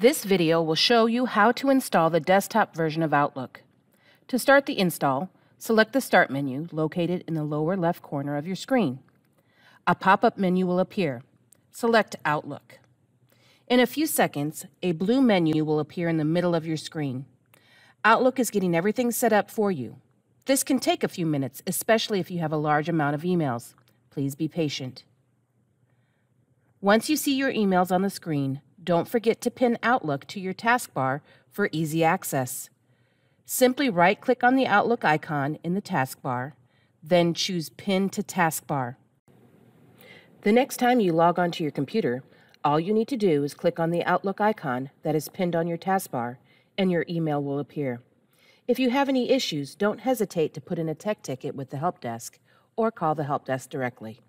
This video will show you how to install the desktop version of Outlook. To start the install, select the Start menu located in the lower left corner of your screen. A pop-up menu will appear. Select Outlook. In a few seconds, a blue menu will appear in the middle of your screen. Outlook is getting everything set up for you. This can take a few minutes, especially if you have a large amount of emails. Please be patient. Once you see your emails on the screen, don't forget to pin Outlook to your taskbar for easy access. Simply right-click on the Outlook icon in the taskbar, then choose Pin to Taskbar. The next time you log onto your computer, all you need to do is click on the Outlook icon that is pinned on your taskbar, and your email will appear. If you have any issues, don't hesitate to put in a tech ticket with the help desk or call the help desk directly.